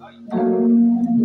はい